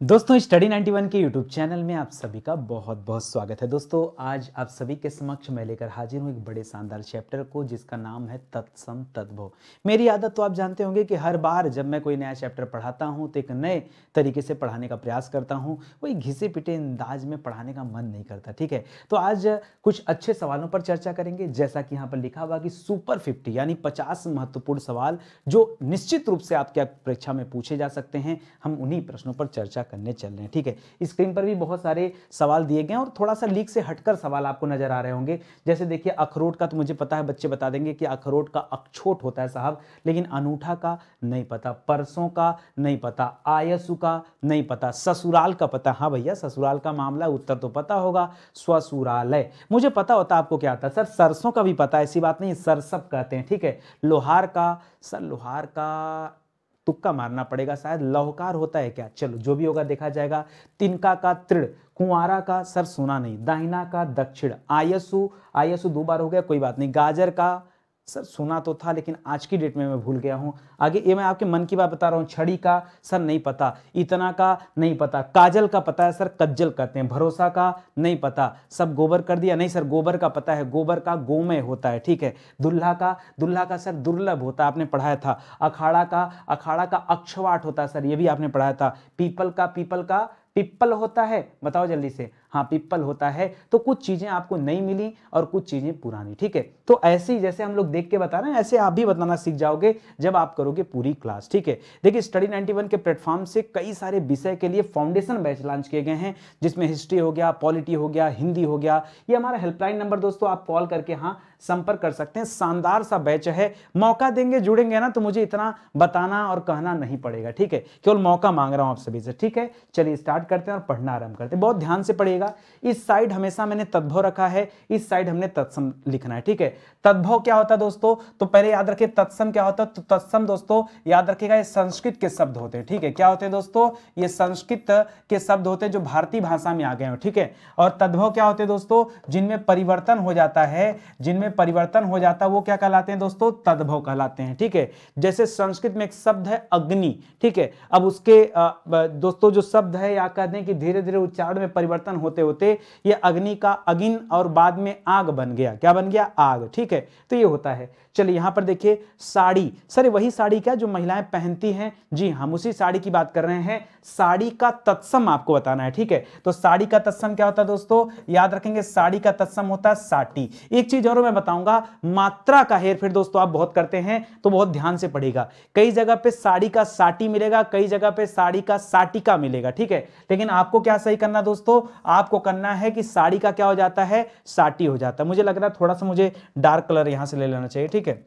दोस्तों स्टडी 91 के YouTube channel में आप सभी का बहुत बहुत स्वागत है। दोस्तों, आज आप सभी के समक्ष मैं लेकर हाजिर हूँ एक बड़े शानदार चैप्टर को, जिसका नाम है तत्सम तद्भव। मेरी आदत तो आप जानते होंगे कि हर बार जब मैं कोई नया चैप्टर पढ़ाता हूँ तो एक नए तरीके से पढ़ाने का प्रयास करता हूँ वही घिसे पिटे अंदाज में पढ़ाने का मन नहीं करता, ठीक है? तो आज कुछ अच्छे सवालों पर चर्चा करेंगे, जैसा कि यहाँ पर लिखा हुआ कि सुपर फिफ्टी यानी पचास महत्वपूर्ण सवाल, जो निश्चित रूप से आपके परीक्षा में पूछे जा सकते हैं, हम उन्हीं प्रश्नों पर चर्चा करने चल रहे हैं। ठीक है, स्क्रीन पर भी बहुत सारे सवाल दिए गए हैं और थोड़ा सा लीक से हटकर सवाल आपको नज़र आ रहे होंगे। जैसे देखिए, अखरोट का तो मुझे पता है, बच्चे बता देंगे कि अखरोट का अक्षोट होता है साहब, लेकिन अनूठा का नहीं पता, परसों का नहीं पता, आयसु का नहीं पता, ससुराल का पता। हाँ भैया, ससुराल का मामला उत्तर तो पता होगा, स्वसुरालय। मुझे पता होता आपको क्या आता सर, सरसों का भी पता ऐसी बात नहीं, सरसप कहते हैं, ठीक है। लोहार का, सर, लोहार का तुक्का मारना पड़ेगा, शायद लौकार होता है क्या? चलो, जो भी होगा देखा जाएगा। तिनका का तृण कुआरा का सर सुना नहीं, दाहिना का दक्षिण। आयसु आयसु दो बार हो गया, कोई बात नहीं। गाजर का सर सुना तो था, लेकिन आज की डेट में मैं भूल गया हूँ। आगे ये मैं आपके मन की बात बता रहा हूँ। छड़ी का, सर, नहीं पता। इतना का, नहीं पता। काजल का पता है, सर, कज्जल कहते हैं। भरोसा का, नहीं पता। सब गोबर कर दिया? नहीं, सर, गोबर का पता है। गोबर का गोमय होता है, ठीक है? दुल्हा का दुल्हा का, सर, दुर्लभ होता है। आपने पढ़ाया था। अखाड़ा का अखाड़ा का अक्षवाट होता है, सर, ये भी आपने पढ़ाया था। पीपल का पीपल का पिप्पल होता है। बताओ जल्दी से। हाँ पिप्पल होता है तो कुछ चीज़ें आपको नहीं मिली और कुछ चीज़ें पुरानी, ठीक है? तो ऐसे ही जैसे हम लोग देख के बता रहे हैं, ऐसे आप भी बताना सीख जाओगे जब आप करोगे पूरी क्लास, ठीक है? देखिए स्टडी 91 के प्लेटफॉर्म से कई सारे विषय के लिए फाउंडेशन बैच लॉन्च किए गए हैं, जिसमें हिस्ट्री हो गया पॉलिटी हो गया, हिंदी हो गया, ये हमारा हेल्पलाइन नंबर दोस्तों, आप कॉल करके हाँ संपर्क कर सकते हैं। शानदार सा बैच है। मौका देंगे, जुड़ेंगे ना तो मुझे इतना बताना और कहना नहीं पड़ेगा, ठीक है? केवल मौका मांग रहा हूँ आप सभी से, ठीक है? चलिए स्टार्ट करते हैं और पढ़ना आरंभ करते हैं। बहुत ध्यान से पढ़िएगा। इस साइड हमेशा मैंने तद्भव रखा है, इस साइड हमने तत्सम लिखना है, ठीक है? तद्भव क्या होता है दोस्तों? तो पहले याद रखिए, तत्सम क्या होता? है तो तत्सम दोस्तों, याद रखिएगा, ये संस्कृत के शब्द होते हैं, ठीक है? क्या होते हैं दोस्तों? ये संस्कृत के शब्द होते हैं जो भारतीय भाषा में आ गए हैं, ठीक है? और तद्भव क्या होते हैं दोस्तों? जिनमें परिवर्तन हो जाता है, जिनमें परिवर्तन हो जाता है, वो क्या कहलाते हैं दोस्तों? तद्भव कहलाते हैं, ठीक है? जैसे संस्कृत में एक शब्द है अग्नि, ठीक है? अब उसके दोस्तों जो शब्द है, या कहते हैं कि धीरे धीरे उच्चारण में परिवर्तन होते होते ये अग्नि का अगिन और बाद में आग बन गया। क्या बन गया? आग। ठीक है? तो ये होता है। चलिए, यहाँ पर देखिए, साड़ी। सर, वही साड़ी क्या जो महिलाएँ पहनती हैं? जी हम उसी साड़ी की बात कर रहे हैं। साड़ी का तत्सम आपको बताना है। ठीक है? तो साड़ी का तत्सम क्या होता है दोस्तों? याद रखेंगे, साड़ी का तत्सम होता है साटी। एक चीज़ और मैं बताऊँगा, मात्रा का हेर फेर दोस्तों आप बहुत करते हैं तो बहुत ध्यान से पड़ेगा कई जगह पे साड़ी का साटी मिलेगा, कई जगह पे साड़ी का साटिका मिलेगा। ठीक है? लेकिन आपको क्या सही करना दोस्तों? आपको करना है कि साड़ी का क्या हो जाता है? साटी हो जाता है। मुझे लग रहा है थोड़ा सा मुझे डार्क कलर यहाँ से ले लेना चाहिए, ठीक है?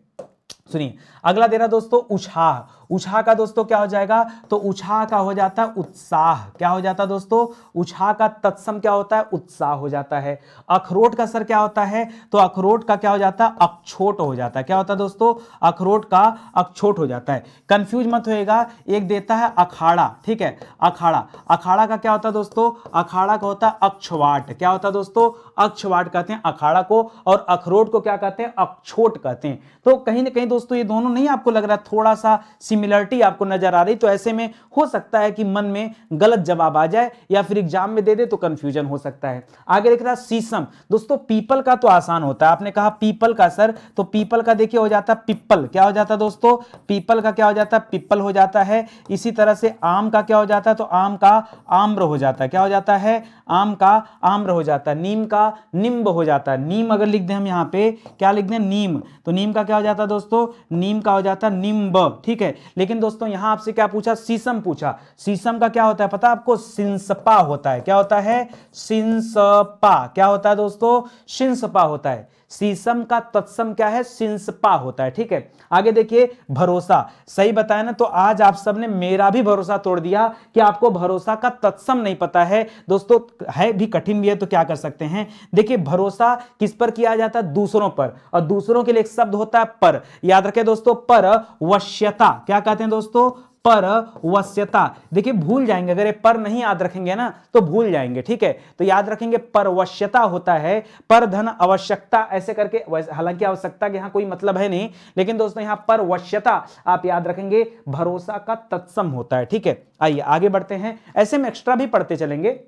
सुनिए, अगला दे रहा दोस्तों, उछाह। उछाह का दोस्तों क्या हो जाएगा? तो उछा का हो जाता है उत्साह। क्या हो जाता है दोस्तों? उछाह का तत्सम क्या होता है? उत्साह हो जाता है। अखरोट का सर क्या होता है? तो अखरोट का क्या हो जाता है? अक्षोट हो जाता है। क्या होता है दोस्तों? अखरोट का अक्षोट हो जाता है। कंफ्यूज मत होएगा। एक देता है अखाड़ा। ठीक है? अखाड़ा। अखाड़ा का क्या होता है दोस्तों? अखाड़ा का होता है अक्षवाट। क्या होता है दोस्तों? अक्षवाट कहते हैं अखाड़ा को और अखरोट को क्या कहते हैं? अक्षोट कहते हैं। तो कहीं ना कहीं दोस्तों ये दोनों नहीं आपको लग रहा थोड़ा सा सिमिलरिटी आपको नज़र आ रही तो ऐसे में हो सकता है कि मन में गलत जवाब आ जाए या फिर एग्ज़ाम में दे दे तो कंफ्यूजन हो सकता है आगे देख रहा शीशम दोस्तों पीपल का तो आसान होता है आपने कहा पीपल का सर तो पीपल का देखिए हो जाता है पिप्पल क्या हो जाता है दोस्तों पीपल का क्या हो जाता है पिप्पल हो जाता है इसी तरह से आम का क्या हो जाता है तो आम का आम्र हो जाता है क्या हो जाता है आम का आम्र हो जाता है नीम का निम्ब हो जाता है नीम अगर लिख दें हम यहाँ पे क्या लिख दें नीम तो नीम का क्या हो जाता है दोस्तों नीम का हो जाता है निम्ब ठीक है लेकिन दोस्तों, यहाँ आपसे क्या पूछा? सीसम पूछा। सीसम का क्या होता है? पता आपको? सिंसपा होता है। क्या होता है? सिंसपा। क्या होता है दोस्तों? सिंसपा होता है। शीशम का तत्सम क्या है? सिंसपा होता है, ठीक है? आगे देखिए, भरोसा। सही बताया ना तो आज आप सबने मेरा भी भरोसा तोड़ दिया कि आपको भरोसा का तत्सम नहीं पता है। दोस्तों, है भी कठिन भी है तो क्या कर सकते हैं? देखिए, भरोसा किस पर किया जाता है? दूसरों पर। और दूसरों के लिए एक शब्द होता है पर। याद रखें दोस्तों, पर वश्यता। क्या कहते हैं दोस्तों? पर वश्यता देखिए, भूल जाएँगे, अगर ये पर नहीं याद रखेंगे ना तो भूल जाएँगे, ठीक है? तो याद रखेंगे परवश्यता होता है, पर धन आवश्यकता, ऐसे करके हालाँकि आवश्यकता के यहाँ कोई मतलब है नहीं, लेकिन दोस्तों, यहाँ पर वश्यता आप याद रखेंगे, भरोसा का तत्सम होता है, ठीक है? आइए, आगे बढ़ते हैं। ऐसे में एक्स्ट्रा भी पढ़ते चलेंगे।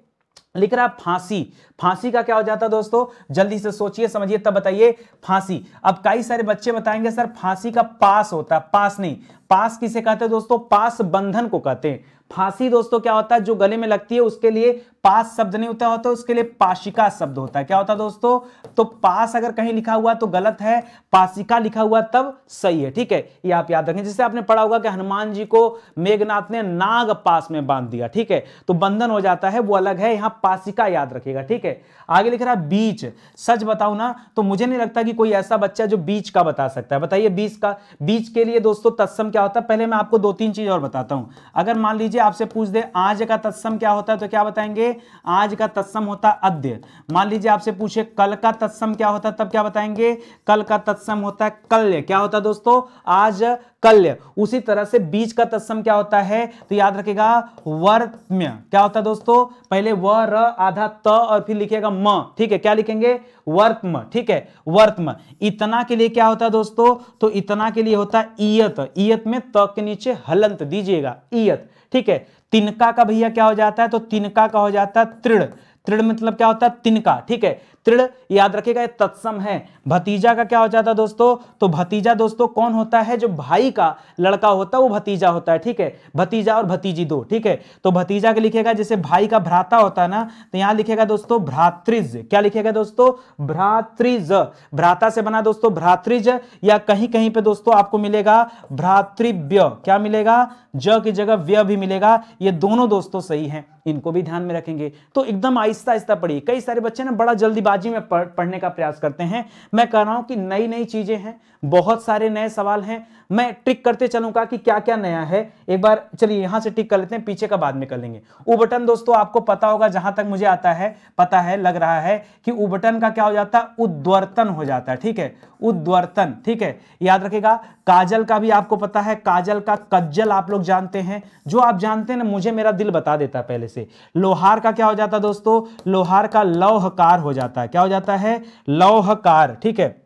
लिख रहा फांसी। फांसी का क्या हो जाता है दोस्तों? जल्दी से सोचिए, समझिए, तब बताइए, फांसी। अब कई सारे बच्चे बताएँगे, सर, फांसी का पास होता है, पास नहीं। पास किसे कहते हैं दोस्तों? पास बंधन को कहते हैं। फांसी दोस्तों क्या होता है? जो गले में लगती है, उसके लिए पास शब्द नहीं होता होता, उसके लिए पाशिका शब्द होता है। क्या होता है दोस्तों? तो पास अगर कहीं लिखा हुआ तो गलत है। पाशिका लिखा हुआ, तब सही है। ठीक है? ये आप याद रखें। जिससे आपने पढ़ा होगा कि हनुमान जी को मेघनाथ ने नाग पास में बाँध दिया। ठीक है? तो बंधन हो जाता है, वो अलग है। यहाँ पासिका याद रखेगा ठीक है? आगे लिख रहा बीच। सच बताऊ ना तो मुझे नहीं लगता कि कोई ऐसा बच्चा जो बीच का बता सकता है। बताइए, बीच का, बीच के लिए दोस्तों तत्सम क्या होता है? पहले मैं आपको दो तीन चीज़ और बताता हूँ। अगर मान लीजिए आपसे पूछ दे, आज का तत्सम क्या होता है? तो क्या बताएँगे? आज का तत्सम होता है अद्य। मान लीजिए आपसे पूछे, कल का तत्सम क्या होता है? तब क्या बताएँगे? कल का तत्सम होता है कल्य। क्या होता है दोस्तों? आज कल्य। उसी तरह से बीच का तत्सम क्या होता है? तो याद रखेगा वर्त्म्य क्या होता है दोस्तों? पहले व, र, आधा, त और फिर लिखेगा म। ठीक है? क्या लिखेंगे? वर्तम। ठीक है? वर्तम। इतना के लिए क्या होता है दोस्तों? तो इतना के लिए होता है ईयत। ईयत में त के नीचे हलंत। दीजिएगा, ईयत। ठीक है, तिनका का भैया क्या हो जाता है? तो तिनका का हो जाता है तृण। तृण मतलब क्या होता है? तिनका, ठीक है? तृण, याद रखेगा तत्सम है। भतीजा का क्या हो जाता है दोस्तों? तो भतीजा दोस्तों कौन होता है? जो भाई का लड़का होता है, वो भतीजा होता है, ठीक है? भतीजा और भतीजी दो, ठीक है? तो भतीजा के लिखेगा जैसे भाई का भ्राता होता है ना तो यहाँ लिखेगा दोस्तों भ्रातृज। क्या लिखेगा दोस्तों? भ्रातृज। भ्राता से बना दोस्तों भ्रातृज, या कहीं कहीं पे दोस्तों आपको मिलेगा भ्रातृव्य। क्या मिलेगा? ज की जगह व्य भी मिलेगा। ये दोनों दोस्तों सही है, इनको भी ध्यान में रखेंगे। तो एकदम आहिस्ता आहिस्ता पढ़िए। कई सारे बच्चे ना बड़ा जल्दीबाजी में पढ़, पढ़ने का प्रयास करते हैं। मैं कह रहा हूँ कि नई नई चीज़ें हैं बहुत सारे नए सवाल हैं। मैं ट्रिक करते चलूँगा कि क्या क्या नया है। एक बार चलिए यहाँ से टिक कर लेते हैं, पीछे का बाद में कर लेंगे। ऊ बटन दोस्तों, आपको पता होगा, जहाँ तक मुझे आता है, पता है, लग रहा है कि ऊ बटन का क्या हो जाता है? उद्वर्तन हो जाता है, ठीक है? उद्वर्तन, ठीक है? याद रखेगा, काजल का भी आपको पता है, काजल का कज्जल आप लोग जानते हैं। जो आप जानते हैं ना, मुझे मेरा दिल बता देता है पहले से। लोहार का क्या हो जाता है दोस्तों? लोहार का लौहकार हो जाता है। क्या हो जाता है? लौहकार, ठीक है?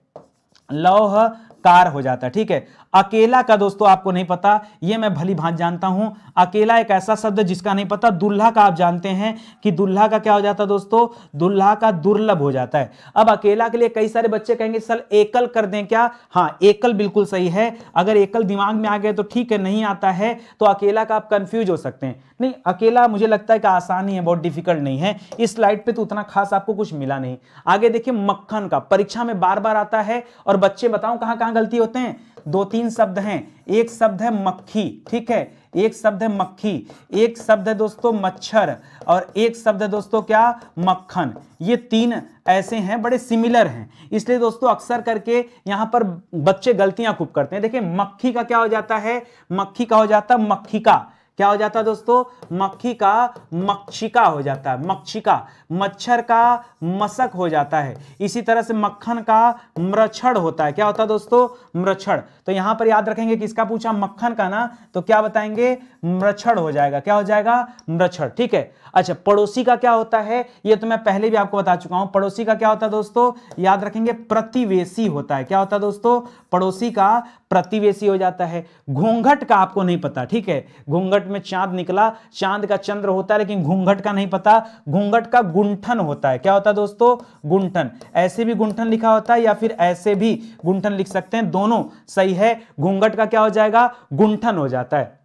लौह कार हो जाता है, ठीक है? अकेला का दोस्तों आपको नहीं पता, ये मैं भली भांत जानता हूँ। अकेला एक ऐसा शब्द जिसका नहीं पता, दुल्हा का आप जानते हैं कि दुल्हा का क्या हो जाता है दोस्तों? दुल्हा का दुर्लभ हो जाता है। अब अकेला के लिए कई सारे बच्चे कहेंगे, सर, एकल कर दें क्या? हाँ एकल बिल्कुल सही है। अगर एकल दिमाग में आ गए तो ठीक है, नहीं आता है तो अकेला का आप कंफ्यूज हो सकते हैं। नहीं, अकेला मुझे लगता है कि आसानी है, बहुत डिफ़िकल्ट नहीं है। इस स्लाइड पे तो उतना खास आपको कुछ मिला नहीं। आगे देखिए, मक्खन का, परीक्षा में बार बार आता है, और बच्चे बताऊँ कहाँ कहाँ गलती होते हैं? दो तीन शब्द हैं। एक शब्द है मक्खी, ठीक है? एक शब्द है मक्खी, एक शब्द है दोस्तों मच्छर, और एक शब्द है दोस्तों क्या? मक्खन। ये तीन ऐसे हैं, बड़े सिमिलर हैं। इसलिए दोस्तों अक्सर करके यहाँ पर बच्चे गलतियाँ खूब करते हैं। देखिए, मक्खी का क्या हो जाता है? मक्खी का हो जाता है मक्खी का क्या हो जाता है दोस्तों? मक्खी का मक्षिका हो जाता है, मक्षिका। मच्छर का मसक हो जाता है। इसी तरह से मक्खन का मृक्षण होता है। क्या होता है दोस्तों? मृक्षण तो यहाँ पर याद रखेंगे किसका पूछा मक्खन का ना तो क्या बताएँगे? मृक्षण हो जाएगा। क्या हो जाएगा? मृक्षण ठीक है? अच्छा पड़ोसी का क्या होता है? ये तो मैं पहले भी आपको बता चुका हूँ। पड़ोसी का क्या होता है दोस्तों? याद रखेंगे, प्रतिवेशी होता है। क्या होता है दोस्तों? पड़ोसी का प्रतिवेशी हो जाता है। घूंघट का आपको नहीं पता, ठीक है? घूंघट में चाँद निकला, चाँद का चंद्र होता है, लेकिन घूंघट का नहीं पता। घूंघट का गुंठन होता है। क्या होता है दोस्तों? गुंठन। ऐसे भी गुंठन लिखा होता है या फिर ऐसे भी गुंठन लिख सकते हैं? दोनों सही है। घूंघट का क्या हो जाएगा? गुंठन हो जाता है।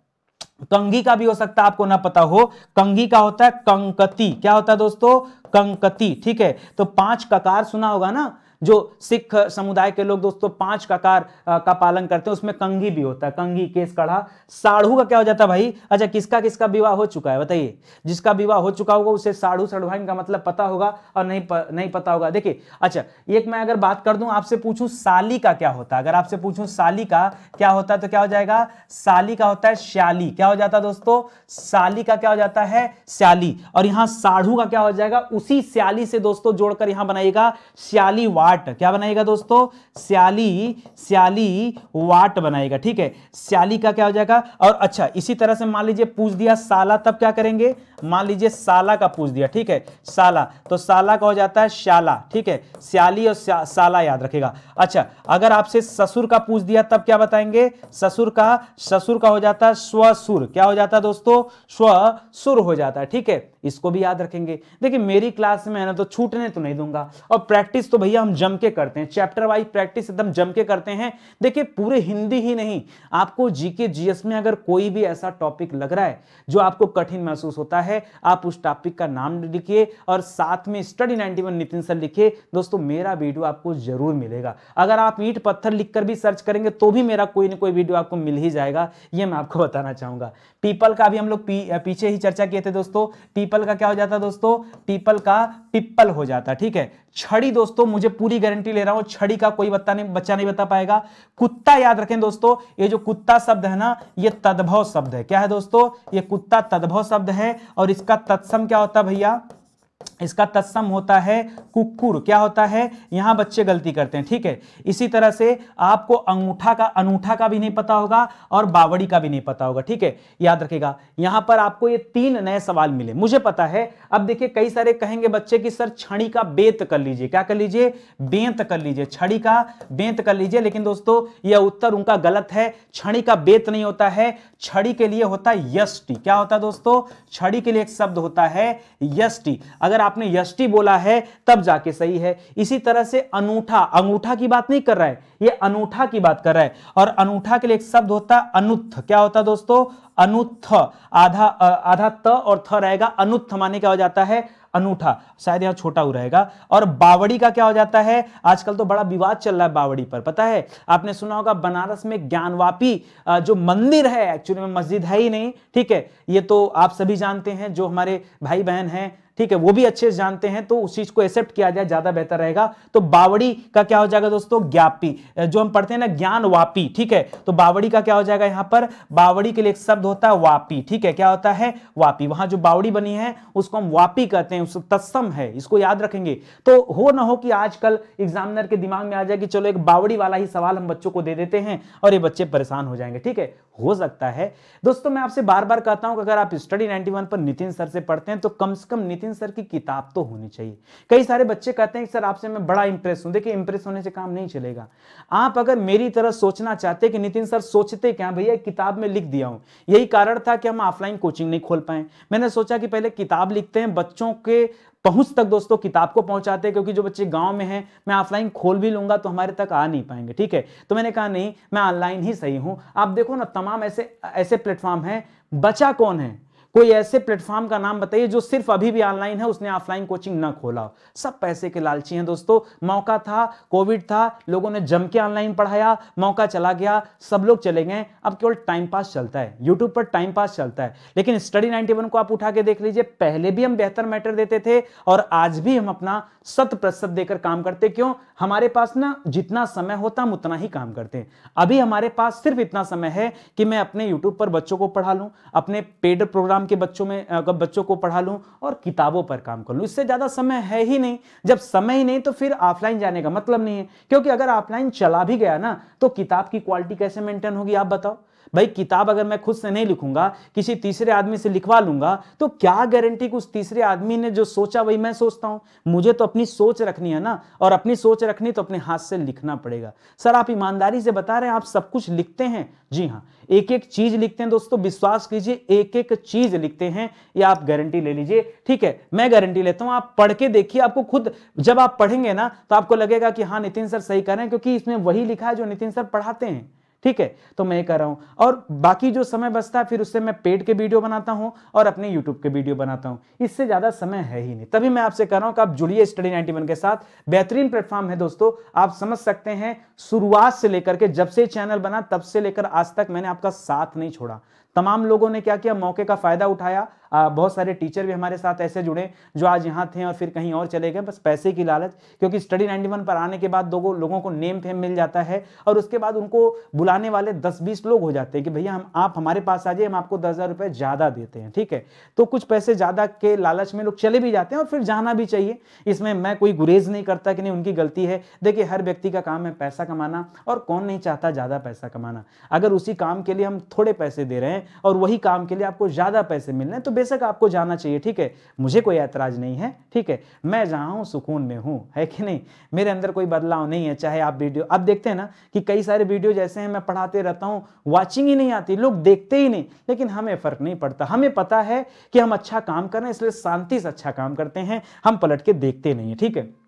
कंगी का भी हो सकता है, आपको ना पता हो। कंगी का होता है कंकती। क्या होता है दोस्तों? कंकती, ठीक है? तो पाँच ककार सुना होगा ना? जो सिख समुदाय के लोग दोस्तों पाँच ककार का पालन करते हैं उसमें कंगी भी होता है। कंगी केस कढ़ा साढ़ू का क्या हो जाता है भाई? अच्छा किसका किसका विवाह हो चुका है बताइए। जिसका विवाह हो चुका होगा उसे साढ़ू सड़वाइन का मतलब पता होगा और नहीं प, नहीं पता होगा। देखिए अच्छा एक मैं अगर बात कर दूँ आपसे पूछूँ साली का क्या होता है? अगर आपसे पूछूँ साली का क्या होता है तो क्या हो जाएगा? साली का होता है श्याली। क्या हो जाता है दोस्तों? साली का क्या हो जाता है? श्याली। और यहाँ साढ़ू का क्या हो जाएगा? उसी श्याली से दोस्तों जोड़कर यहाँ बनाइएगा श्याली वाट। क्या बनाएगा दोस्तों? सियाली सियाली वाट बनाएगा, ठीक है? सियाली का क्या हो जाएगा? और अच्छा इसी तरह से मान लीजिए पूछ दिया साला, तब क्या करेंगे? मान लीजिए साला का पूछ दिया, ठीक है? साला तो साला का हो जाता है शाला ठीक है? सियाली और साला याद रखेगा। अच्छा अगर आपसे ससुर का पूछ दिया, तब क्या बताएँगे? ससुर का ससुर का हो जाता है स्वसुर। क्या हो जाता है दोस्तों? स्वसुर हो जाता है, ठीक है? इसको भी याद रखेंगे। देखिए, मेरी क्लास में है ना तो छूटने तो नहीं दूँगा। और प्रैक्टिस तो भैया हम जम के करते हैं। चैप्टर वाइज प्रैक्टिस एकदम जम के करते हैं। देखिए, पूरे हिंदी ही नहीं, आपको जीके जीएस में अगर कोई भी ऐसा टॉपिक लग रहा है, जो आपको कठिन महसूस होता है, आप उस टॉपिक का नाम लिखिए और साथ में स्टडी नाइनटी नितिन सर लिखिए। दोस्तों, मेरा वीडियो आपको ज़रूर मिलेगा। अगर आप ईट पत्थर लिखकर भी सर्च करेंगे तो भी मेरा कोई ना कोई वीडियो आपको मिल ही जाएगा। ये मैं आपको बताना चाहूँगा। पीपल का भी हम लोग पीछे ही चर्चा किए थे दोस्तों। पीपल का क्या हो जाता दोस्तों? पीपल का पिप्पल हो जाता, ठीक है? छड़ी दोस्तों, मुझे पूरी गारंटी ले रहा हूँ, छड़ी का कोई बता नहीं, बच्चा नहीं बता पाएगा। कुत्ता याद रखें दोस्तों, ये जो कुत्ता शब्द है ना, ये तद्भव शब्द है। क्या है दोस्तों? ये कुत्ता तद्भव शब्द है और इसका तत्सम क्या होता है भैया? इसका तत्सम होता है कुकुर क्या होता है? यहाँ बच्चे गलती करते हैं, ठीक है? इसी तरह से आपको अंगूठा का, अनूठा का भी नहीं पता होगा और बावड़ी का भी नहीं पता होगा, ठीक है? याद रखेगा यहाँ पर आपको ये तीन नए सवाल मिले। मुझे पता है, अब देखिए कई सारे कहेंगे बच्चे कि, सर, छड़ी का बेत कर लीजिए। क्या कर लीजिए? बेंत कर लीजिए। छड़ी का बेंत कर लीजिए, लेकिन दोस्तों, यह उत्तर उनका गलत है। छड़ी का बेत नहीं होता है, छड़ी के लिए होता है यष्टि। क्या होता है दोस्तों? छड़ी के लिए एक शब्द होता है यष्टि। अगर आपने यष्टि बोला है, तब जाके सही है। इसी तरह से अनूठा, अंगूठा की बात नहीं कर रहा है, ये अनूठा की बात कर रहा है। और अनूठा के लिए एक शब्द होता है अनुत्थ। क्या होता है दोस्तों? अनुत्थ। आधा आधा त और थ रहेगा, अनुत्थ माने क्या हो जाता है? अनूठा। शायद यहाँ छोटा हो रहेगा। और बावड़ी का क्या हो जाता है? आजकल तो बड़ा विवाद चल रहा है बावड़ी पर, पता है? आपने सुना होगा बनारस में ज्ञानवापी जो मंदिर है, एक्चुअली में मस्जिद है ही नहीं, ठीक है? ये तो आप सभी जानते हैं, जो हमारे भाई बहन हैं ठीक है, वो भी अच्छे से जानते हैं तो उस चीज़ को एक्सेप्ट किया जाए, ज़्यादा बेहतर रहेगा। तो बावड़ी का क्या हो जाएगा दोस्तों? ज्ञापी। जो हम पढ़ते हैं ना ज्ञान वापी ठीक है? तो बावड़ी का क्या हो जाएगा यहाँ पर? बावड़ी के लिए एक शब्द होता है वापी, ठीक है? क्या होता है? वापी। वहाँ जो बावड़ी बनी है, उसको हम वापी कहते हैं तत्सम है, इसको याद रखेंगे। तो हो ना हो कि आजकल एग्जामिनर के दिमाग में आ जाए कि चलो एक बावड़ी वाला ही सवाल हम बच्चों को दे देते हैं, और ये बच्चे परेशान हो जाएँगे, ठीक है? हो सकता है। दोस्तों, मैं आपसे बार बार कहता हूँ अगर आप स्टडी 91 पर नितिन सर से पढ़ते हैं तो कम से कम नितिन सर की किताब तो होनी चाहिए। कई सारे बच्चे कहते हैं, सर, आपसे मैं बड़ा इंप्रेस हूँ। देखिए इंप्रेस होने से काम नहीं चलेगा। आप अगर मेरी तरह सोचना चाहते कि नितिन सर सोचते क्या भैया, किताब में लिख दिया हूँ। यही कारण था कि हम ऑफलाइन कोचिंग नहीं खोल पाए। मैंने सोचा कि पहले किताब लिखते हैं, बच्चों के पहुँच तक दोस्तों किताब को पहुंचाते हैं, क्योंकि जो बच्चे गाँव में हैं, मैं ऑफलाइन खोल भी लूँगा तो हमारे तक आ नहीं पाएँगे, ठीक है? तो मैंने कहा, नहीं, मैं ऑनलाइन ही सही हूँ। आप देखो ना, तमाम ऐसे ऐसे प्लेटफॉर्म हैं, बचा कौन है? कोई ऐसे प्लेटफॉर्म का नाम बताइए जो सिर्फ़ अभी भी ऑनलाइन है, उसने ऑफलाइन कोचिंग ना खोला सब पैसे के लालची हैं दोस्तों। मौका था, कोविड था, लोगों ने जम के ऑनलाइन पढ़ाया, मौका चला गया, सब लोग चले गए। अब केवल टाइम पास चलता है। यूट्यूब पर टाइम पास चलता है। लेकिन स्टडी नाइनटी को आप उठा के देख लीजिए, पहले भी हम बेहतर मैटर देते थे और आज भी हम अपना शत प्रतिशत देकर काम करते क्यों? हमारे पास ना जितना समय होता, हम उतना ही काम करते हैं। अभी हमारे पास सिर्फ़ इतना समय है कि मैं अपने यूट्यूब पर बच्चों को पढ़ा लूँ, अपने पेड प्रोग्राम के बच्चों में बच्चों को पढ़ा लूँ और किताबों पर काम कर लूँ। इससे ज़्यादा समय है ही नहीं। जब समय ही नहीं तो फिर ऑफलाइन जाने का मतलब नहीं है। क्योंकि अगर ऑफलाइन चला भी गया ना तो किताब की क्वालिटी कैसे मेंटेन होगी आप बताओ? भाई, किताब अगर मैं खुद से नहीं लिखूँगा, किसी तीसरे आदमी से लिखवा लूँगा तो क्या गारंटी कि उस तीसरे आदमी ने जो सोचा वही मैं सोचता हूँ? मुझे तो अपनी सोच रखनी है ना, और अपनी सोच रखनी तो अपने हाथ से लिखना पड़ेगा। सर, आप ईमानदारी से बता रहे हैं, आप सब कुछ लिखते हैं? जी हाँ एक एक चीज़ लिखते हैं दोस्तों, विश्वास कीजिए एक एक चीज़ लिखते हैं, या आप गारंटी ले लीजिए। ठीक है, मैं गारंटी लेता हूँ, आप पढ़ के देखिए, आपको खुद, जब आप पढ़ेंगे ना तो आपको लगेगा कि हाँ नितिन सर सही कर क्योंकि इसमें वही लिखा है जो नितिन सर पढ़ाते हैं। ठीक है? तो मैं ये कर रहा हूँ। और बाकी जो समय बचता है, फिर उससे मैं पेड के वीडियो बनाता हूँ और अपने यूट्यूब के वीडियो बनाता हूँ। इससे ज़्यादा समय है ही नहीं। तभी मैं आपसे कह रहा हूँ कि आप जुड़िए स्टडी नाइनटी के साथ। बेहतरीन प्लेटफॉर्म है दोस्तों। आप समझ सकते हैं, शुरुआत से लेकर के जब से चैनल बना, तब से लेकर आज तक मैंने आपका साथ नहीं छोड़ा। तमाम लोगों ने क्या किया? मौके का फ़ायदा उठाया। बहुत सारे टीचर भी हमारे साथ ऐसे जुड़े जो आज यहाँ थे और फिर कहीं और चले गए, बस पैसे की लालच, क्योंकि स्टडी नाइन्टी पर आने के बाद दो लोगों को नेम फेम मिल जाता है और उसके बाद उनको बुलाने वाले दस बीस लोग हो जाते हैं कि भैया हम, आप हमारे पास आ जाइए, हम आपको दस हज़ार ज़्यादा देते हैं, ठीक है? तो कुछ पैसे ज़्यादा के लालच में लोग चले भी जाते हैं और फिर जाना भी चाहिए। इसमें मैं कोई गुरेज नहीं करता कि नहीं, उनकी गलती है। देखिए, हर व्यक्ति का काम है पैसा कमाना और कौन नहीं चाहता ज़्यादा पैसा कमाना। अगर उसी काम के लिए हम थोड़े पैसे दे रहे हैं और वही काम के लिए आपको ज़्यादा पैसे मिल रहे हैं तो बेशक आपको जाना चाहिए, ठीक है? मुझे कोई ऐतराज नहीं है, ठीक है? मैं जहाँ हूँ, सुकून में हूँ, है कि नहीं? मेरे अंदर कोई बदलाव नहीं है, चाहे आप वीडियो, अब देखते हैं ना कि कई सारे वीडियो जैसे हैं, मैं पढ़ाते रहता हूँ वॉचिंग ही नहीं आती, लोग देखते ही नहीं, लेकिन हमें फ़र्क नहीं पड़ता। हमें पता है कि हम अच्छा काम कर रहे हैं, इसलिए शांति से अच्छा काम करते हैं, हम पलट के देखते नहीं है, ठीक है?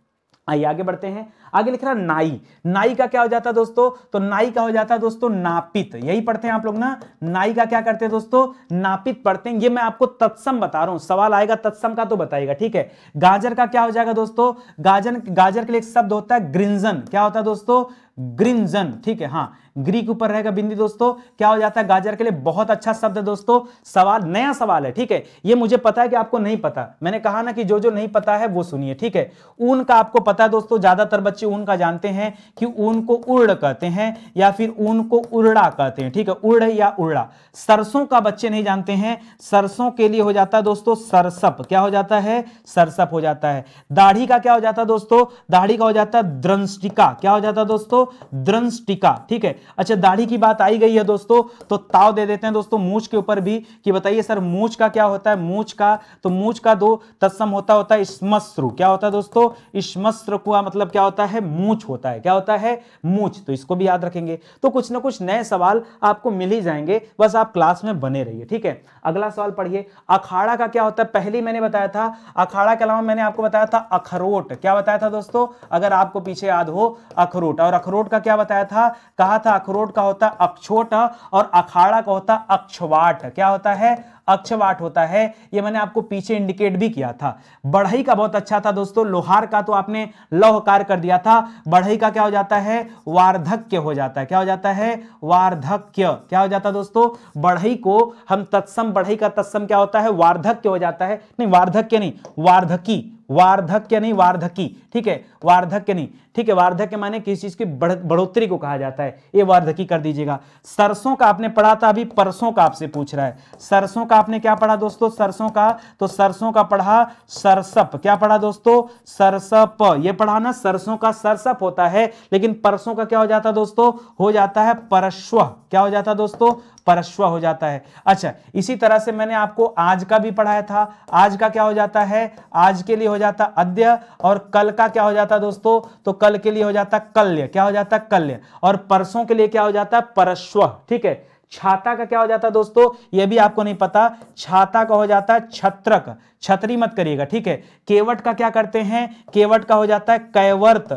आइए आगे बढ़ते हैं। आगे लिख रहा नाई। नाई का क्या हो जाता है दोस्तों? तो नाई का हो जाता है दोस्तों नापित। यही पढ़ते हैं आप लोग ना? नाई का क्या करते हैं दोस्तों? नापित पढ़ते हैं। ये मैं आपको तत्सम बता रहा हूँ। सवाल आएगा तत्सम का तो बताएगा ठीक है? गाजर का क्या हो जाएगा दोस्तों? गाजर गाजर के लिए एक शब्द होता है ग्रिंजन। क्या होता है दोस्तों? ग्रिंजन, ठीक है हाँ। ग्रीक ऊपर रहेगा बिंदी दोस्तों। क्या हो जाता है? गाजर के लिए बहुत अच्छा शब्द है दोस्तों। सवाल, नया सवाल है, ठीक है। ये मुझे पता है कि आपको नहीं पता। मैंने कहा ना कि जो जो नहीं पता है, वो सुनिए, ठीक है। ऊन का आपको पता है दोस्तों, ज़्यादातर बच्चे ऊन का जानते हैं कि ऊन को उड़ कहते हैं या फिर ऊन को उड़ड़ा कहते हैं, ठीक है। उड़ या उड़ा सरसों का बच्चे नहीं जानते हैं। सरसों के लिए हो जाता है दोस्तों, सरसप। क्या हो जाता है? सरसप हो जाता है। दाढ़ी का क्या हो जाता है दोस्तों? दाढ़ी का हो जाता है द्रंष्टिका क्या हो जाता है दोस्तों? द्रंष्टिका ठीक है? अच्छा दाढ़ी की बात आई गई है दोस्तों तो ताव दे देते हैं दोस्तों, मूछ के ऊपर भी, कि बताइए सर, मूछ का क्या होता है? मूछ का तो मूछ का दो तत्सम होता होता है स्मस्त्रु क्या होता है दोस्तों? स्मस्त्र का मतलब क्या होता है? मूछ होता है। क्या होता है? मूछ। तो इसको भी याद रखेंगे। तो कुछ ना कुछ नए सवाल आपको मिल ही जाएँगे, बस आप क्लास में बने रहिए, ठीक है? अगला सवाल पढ़िए। अखाड़ा का क्या होता है? पहले मैंने बताया था, अखाड़ा के अलावा मैंने आपको बताया था अखरोट। क्या बताया था दोस्तों? अगर आपको पीछे याद हो, अखरोट। और अखरोट का क्या बताया था? कहा था अखरोट का होता अक्षोट और अखाड़ा का होता अक्षवाट। क्या होता है? अक्षवाट होता है। ये मैंने आपको पीछे इंडिकेट भी किया था। बढ़ई का बहुत अच्छा था दोस्तों। लोहार का तो आपने लौहकार कर दिया था। बढ़ई का क्या हो जाता है? वार्धक्य हो जाता है। क्या हो जाता है? वार्धक्य। क्या हो जाता है दोस्तों? बढ़ई को हम तत्सम, बढ़ई का तत्सम क्या होता है? वार्धक्य हो जाता है। नहीं, वार्धक्य नहीं, वार्धकी। वार्धक्य नहीं वार्धकी, ठीक है? वार्धक्य नहीं ठीक है? वार्धक्य माने किसी चीज़ की? बढ़ोतरी को कहा जाता है। ये वार्धकी कर दीजिएगा। सरसों का आपने पढ़ा था अभी, परसों का आपसे पूछ रहा है। सरसों का आपने क्या पढ़ा दोस्तों? सरसों का तो सरसों का पढ़ा सरसप। क्या पढ़ा दोस्तों? सरसप। ये पढ़ा ना, सरसों का सरसप होता है, लेकिन परसों का क्या हो जाता दोस्तों? हो जाता है परश्व। क्या हो जाता दोस्तों? परश्व हो जाता है अच्छा इसी तरह से मैंने आपको आज का भी पढ़ाया था आज का क्या हो जाता है आज के लिए हो जाता अद्य और कल का क्या हो जाता दोस्तों तो कल के लिए हो जाता कल्य क्या हो जाता कल्य और परसों के लिए क्या हो जाता परश्व ठीक है छाता का क्या हो जाता है दोस्तों ये भी आपको नहीं पता छाता का हो जाता है छत्रक छतरी मत करिएगा ठीक है केवट का क्या करते हैं केवट का हो जाता है कैवर्त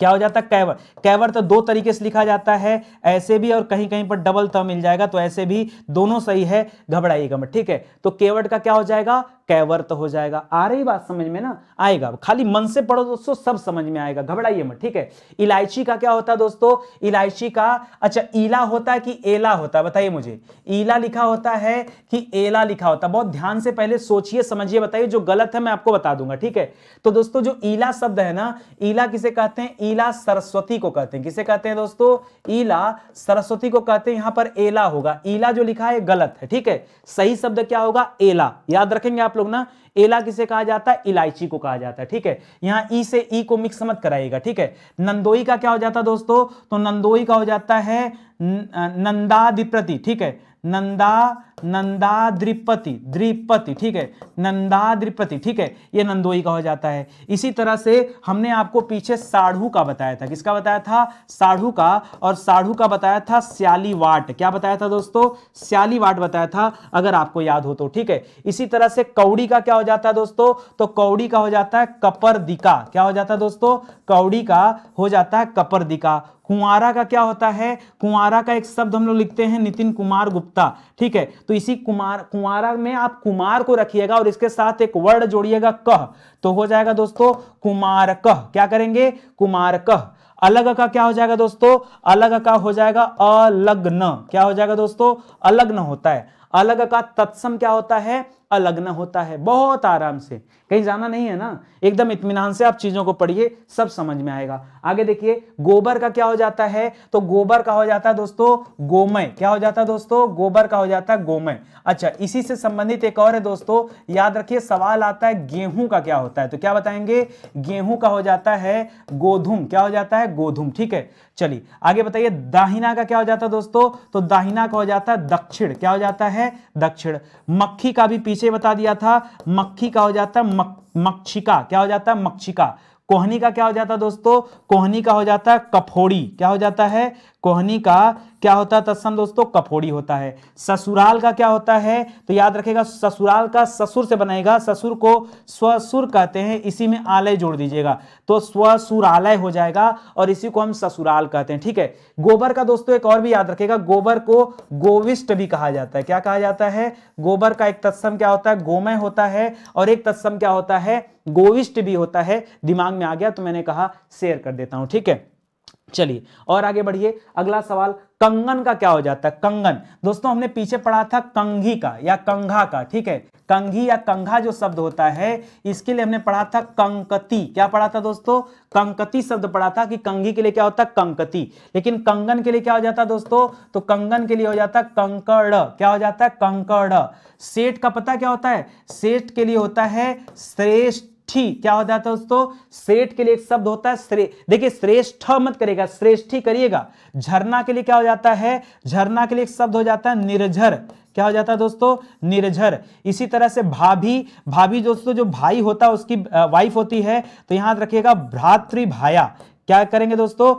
क्या हो जाता है? कैवर। कैवर तो दो तरीके से लिखा जाता है, ऐसे भी और कहीं कहीं पर डबल त मिल जाएगा तो ऐसे भी दोनों सही है, घबराइएगा मत, ठीक है? तो केवट का क्या हो जाएगा? कैवर्त हो जाएगा। आ रही बात समझ में ना? आएगा। खाली मन से पढ़ो दोस्तों, सब समझ में आएगा। घबराइए मत, ठीक है? इलायची का क्या होता है दोस्तों? इलायची का अच्छा ईला होता है कि एला होता है? बताइए मुझे। ईला लिखा होता है कि एला लिखा होता है। बहुत ध्यान से पहले सोचिए, समझिए, बताइए। जो गलत है, मैं आपको बता दूँगा, ठीक है? तो दोस्तों, जो ईला शब्द है ना, ईला किसे कहते हैं? ईला सरस्वती को कहते हैं। किसे कहते हैं दोस्तों? ईला सरस्वती को कहते हैं। यहाँ पर एला होगा। ईला जो लिखा है, गलत है, ठीक है? सही शब्द क्या होगा? एला। याद रखेंगे आप लोग ना एला किसे कहा जाता है? इलायची को कहा जाता है, ठीक है? यहाँ ई से ई को मिक्स मत कराइएगा, ठीक है? नंदोई का क्या हो जाता है दोस्तों? तो नंदोई का हो जाता है नंदाधिप्रति ठीक है? नंदा नंदा द्रिपति द्रिपति ठीक है? नंदा द्रिपति ठीक है? ये नंदोई का हो जाता है। इसी तरह से हमने आपको पीछे साढ़ू का बताया था। किसका बताया था? साढ़ू का। और साढ़ू का बताया था श्याली वाट क्या बताया था दोस्तों? श्याली वाट बताया था, अगर आपको याद हो तो ठीक है? इसी तरह से कौड़ी का क्या हो जाता है दोस्तों? तो कौड़ी का हो जाता है कपर दिका क्या हो जाता है दोस्तों? कौड़ी का हो जाता है कपर दिका कुंवारा का क्या होता है? कुंवारा का एक शब्द हम लोग लिखते हैं, नितिन कुमार गुप्ता ठीक है? तो इसी कुमार कुमारा में आप कुमार को रखिएगा और इसके साथ एक वर्ड जोड़िएगा कह तो हो जाएगा दोस्तों कुमार कह क्या करेंगे? कुमार कह अलग का क्या हो जाएगा दोस्तों? अलग का हो जाएगा अलग्न। क्या हो जाएगा दोस्तों? अलग्न होता है। अलग का तत्सम क्या होता है? अलग्न होता है, बहुत आराम से। कहीं जाना नहीं है ना? एकदम इतमान से आप चीज़ों को पढ़िए, सब समझ में आएगा। आगे देखिए, गोबर का क्या हो जाता है? तो गोबर का हो जाता है दोस्तों, गोमय। क्या हो जाता है दोस्तों? गोबर का हो जाता है गोमय। अच्छा इसी से संबंधित एक और है दोस्तों, याद रखिए, सवाल आता है गेहूँ का क्या होता है? तो क्या बताएँगे? गेहूँ का हो जाता है गोधुम। क्या हो जाता है? गोधुम, ठीक है? चलिए, आगे बताइए, दाहिना का क्या हो जाता है दोस्तों? तो दाहिना का हो जाता है दक्षिण। क्या हो जाता है? दक्षिण। मक्खी का भी पीछे बता दिया था मक्खी का हो जाता है मक, मक्षिका। क्या हो जाता है? मक्षिका। कोहनी का क्या हो जाता है दोस्तों? कोहनी का हो जाता है कफोड़ी। क्या हो जाता है? कोहनी का क्या होता है तत्सम दोस्तों? कफोड़ी होता है। ससुराल का क्या होता है? तो याद रखेगा, ससुराल का ससुर से बनाएगा ससुर को स्वसुर कहते हैं, इसी में आलय जोड़ दीजिएगा। तो स्वसुरालय हो जाएगा और इसी को हम ससुराल कहते हैं, ठीक है? गोबर का दोस्तों एक और भी याद रखेगा, गोबर को गोविष्ट भी कहा जाता है। क्या कहा जाता है? गोबर का एक तत्सम क्या होता है? गोमय होता है और एक तत्सम क्या होता है? गोविष्ट भी होता है। दिमाग में आ गया तो मैंने कहा शेयर कर देता हूँ, ठीक है? चलिए, और आगे बढ़िए। अगला सवाल, कंगन का क्या हो जाता है? कंगन। दोस्तों, हमने पीछे पढ़ा था कंघी का या कंघा का, ठीक है? कंघी या कंघा जो शब्द होता है, इसके लिए हमने पढ़ा था कंकती। क्या पढ़ा था दोस्तों? कंकती शब्द पढ़ा था कि कंघी के लिए क्या होता है? कंकती। लेकिन कंगन के लिए क्या हो जाता है दोस्तों? तो कंगन के लिए हो जाता है कंकड़। क्या हो जाता है? कंकड़। सेठ का पता क्या होता है? सेठ के लिए होता है श्रेष्ठ। श्रेष्ठी क्या हो जाता है दोस्तों? श्रेष्ठ के लिए एक शब्द होता है श्रे, देखिए, श्रेष्ठ मत करेगा श्रेष्ठी करिएगा। झरना के लिए क्या हो जाता है? झरना के लिए एक शब्द हो जाता है निर्झर। क्या हो जाता है दोस्तों? निर्झर। इसी तरह से भाभी भाभी दोस्तों, जो भाई होता है, उसकी वाइफ होती है तो यहाँ रखिएगा भ्रातृ भाया क्या करेंगे दोस्तों?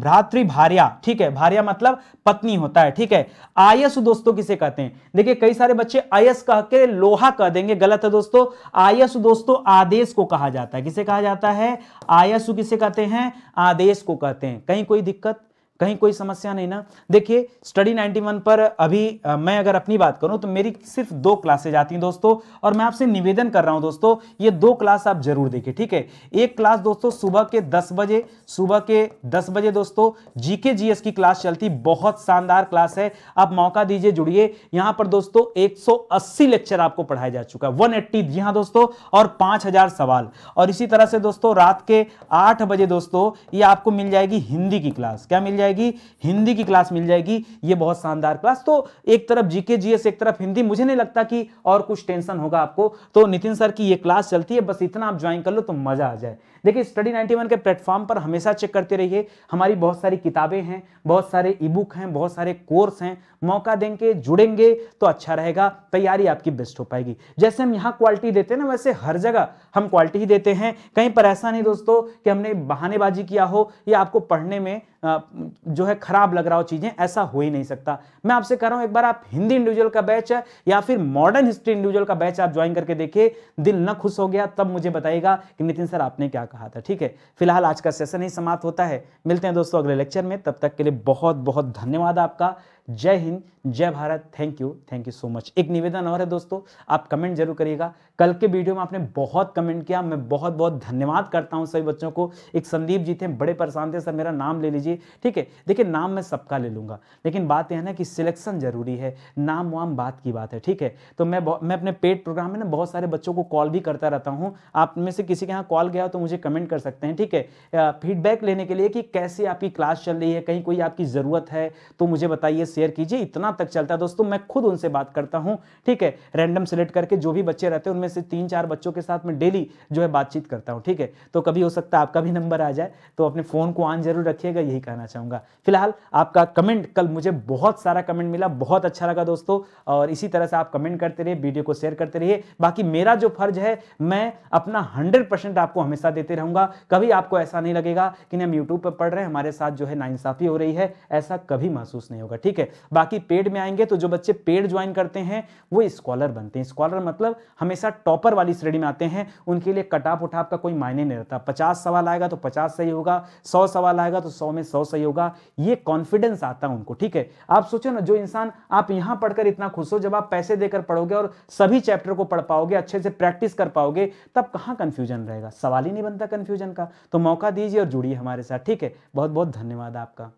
भ्रातृ भार्या, ठीक है? भार्या मतलब पत्नी होता है, ठीक है? आयस दोस्तों किसे कहते हैं? देखिए, कई सारे बच्चे आयस कह के लोहा कह देंगे, गलत है दोस्तों। आयस दोस्तों आदेश को कहा जाता है। किसे कहा जाता है? आयस किसे कहते हैं? आदेश को कहते हैं। कहीं कोई दिक्कत? कहीं कोई समस्या नहीं ना। देखिए स्टडी 91 पर अभी आ, मैं अगर अपनी बात करूँ तो मेरी सिर्फ़ दो क्लासेज आती हैं दोस्तों और मैं आपसे निवेदन कर रहा हूँ दोस्तों ये दो क्लास आप ज़रूर देखिए ठीक है? एक क्लास दोस्तों सुबह के 10 बजे सुबह के 10 बजे दोस्तों जीके जीएस की क्लास चलती बहुत शानदार क्लास है। आप मौका दीजिए जुड़िए। यहाँ पर दोस्तों एक सौ अस्सी लेक्चर आपको पढ़ाया जा चुका है। वन जी हाँ दोस्तों और पाँच सवाल। और इसी तरह से दोस्तों रात के आठ बजे दोस्तों ये आपको मिल जाएगी हिंदी की क्लास। क्या मिल जाएगी? जाएगी, हिंदी की क्लास मिल जाएगी, ये बहुत शानदार क्लास। तो एक तरफ़ जीके, जीएस, एक तरफ़ हिंदी, मुझे नहीं लगता कि और कुछ टेंशन होगा आपको। तो नितिन सर की ये क्लास चलती है, बस इतना आप ज्वाइन कर लो तो मज़ा आ जाए। देखिए स्टडी 91 के प्लेटफॉर्म पर हमेशा चेक करते रहिए। हमारी बहुत सारी किताबें हैं, बहुत सारे ई बुक हैं, बहुत सारे कोर्स हैं। मौका देंगे, जुड़ेंगे तो अच्छा रहेगा, तैयारी आपकी बेस्ट हो पाएगी। जैसे हम यहाँ क्वालिटी देते हैं ना, वैसे हर जगह हम क्वालिटी ही देते हैं। कहीं पर ऐसा नहीं दोस्तों कि हमने बहानेबाजी किया हो या आपको पढ़ने में जो है खराब लग रहा हो चीज़ें, ऐसा हो ही नहीं सकता। मैं आपसे कह रहा हूँ, एक बार आप हिंदी इंडिविजुअल का बैच है या फिर मॉडर्न हिस्ट्री इंडिविजुअल का बैच आप ज्वाइन करके देखिए, दिल न खुश हो गया, तब मुझे बताइएगा कि नितिन सर आपने क्या कहा था। ठीक है? फ़िलहाल आज का सेशन ही समाप्त होता है। मिलते हैं दोस्तों अगले लेक्चर में। तब तक के लिए बहुत बहुत धन्यवाद आपका। जय हिंद, जय Bharat. Thank you thank you so much एक निवेदन और है दोस्तों, आप कमेंट ज़रूर करिएगा। कल के वीडियो में आपने बहुत कमेंट किया। मैं बहुत बहुत धन्यवाद करता हूँ सभी बच्चों को। एक संदीप जी थे, बड़े परेशान थे। सर, मेरा नाम ले लीजिए। ठीक है, देखिए, नाम मैं सबका ले लूँगा। लेकिन बात यह है ना कि सिलेक्शन ज़रूरी है। नाम, वाम, बात की बात है। ठीक है तो मैं मैं अपने पेड प्रोग्राम में ना बहुत सारे बच्चों को कॉल भी करता रहता हूँ। आप में से किसी के यहाँ कॉल गया तो मुझे कमेंट कर सकते हैं। ठीक है फीडबैक लेने के लिए कि कैसे आपकी क्लास चल रही है, कहीं कोई आपकी ज़रूरत है तो मुझे बताइए। शेयर कीजिए, इतना तक चलता है। दोस्तों, मैं खुद उनसे बात करता हूँ, ठीक है? रैंडम सिलेक्ट करके जो भी बच्चे रहते हैं, उनमें से तीन चार बच्चों के साथ मैं डेली जो है बातचीत करता हूँ, ठीक है? तो कभी हो सकता है आपका भी नंबर आ जाए तो अपने फ़ोन को ऑन ज़रूर रखिएगा, यही कहना चाहूँगा। फ़िलहाल, आपका कमेंट कल मुझे बहुत सारा कमेंट मिला, बहुत अच्छा लगा दोस्तों, और इसी तरह से आप कमेंट करते रहिए वीडियो को शेयर करते रहिए। बाकी मेरा जो फ़र्ज़ है, मैं अपना हंड्रेड आपको हमेशा देते रहूँगा। कभी आपको ऐसा नहीं लगेगा कि हम यूट्यूब पर पढ़ रहे हैं, हमारे साथ जो है नाइंसाफी हो रही है, ऐसा कभी महसूस नहीं होगा, ठीक है? बाकी पेड में आएँगे तो जो बच्चे पेड ज्वाइन करते हैं, वो स्कॉलर बनते हैं। स्कॉलर मतलब हमेशा टॉपर वाली श्रेणी में आते हैं। उनके लिए कटाप उठाप का कोई मायने नहीं रहता। पचास सवाल आएगा तो पचास सही होगा, सौ सवाल आएगा तो सौ में सौ सही होगा। ये कॉन्फिडेंस आता है उनको, ठीक है? आप सोचो ना, जो इंसान, आप यहाँ पढ़कर इतना खुश हो, जब आप पैसे देकर पढ़ोगे और सभी चैप्टर को पढ़ पाओगे, अच्छे से प्रैक्टिस कर पाओगे, तब कहाँ कंफ्यूजन रहेगा? सवाल ही नहीं बनता कंफ्यूजन का। तो मौका दीजिए और जुड़िए हमारे साथ, ठीक है? बहुत बहुत धन्यवाद आपका।